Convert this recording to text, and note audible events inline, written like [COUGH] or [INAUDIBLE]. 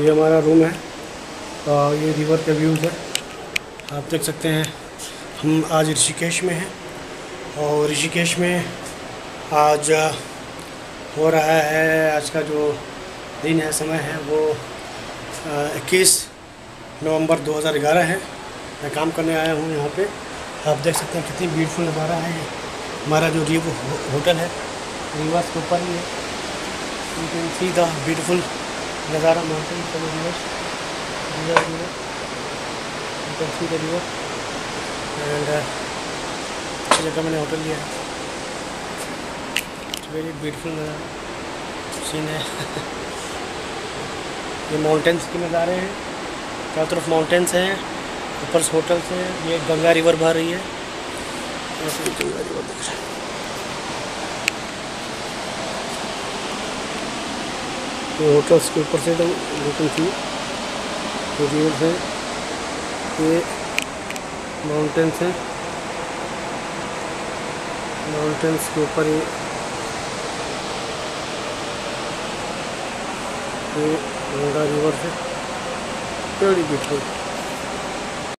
ये हमारा रूम है। और ये रिवर के व्यूज़ है। आप देख सकते हैं, हम आज ऋषिकेश में हैं और ऋषिकेश में आज हो रहा है, आज का जो दिन है, समय है, वो इक्कीस नवंबर 2011 है। मैं काम करने आया हूँ यहाँ पे। आप देख सकते हैं कितनी ब्यूटीफुल नज़ारा है। हमारा जो रिव होटल है रिवर्स के ऊपर ही है। You can see the beautiful नज़ारा mountain from the rivers these are the you can see the river and uh, मैंने होटल लिया है। वेरी ब्यूटीफुल सीन है। [LAUGHS] ये माउंटेन्स के नज़ारे हैं। चारों तरफ़ माउंटेन्स हैं। ऊपर होटल्स हैं। ये गंगा रिवर बह रही है। गंगा रिवर दिख रहा है। ये होटल्स के ऊपर से तो बुकिंग थी। रिवर्स है, ये माउंटेन्स हैं। माउंटेन्स के ऊपर ये ये गंगा रिवर है वेरी ब्यूटीफुल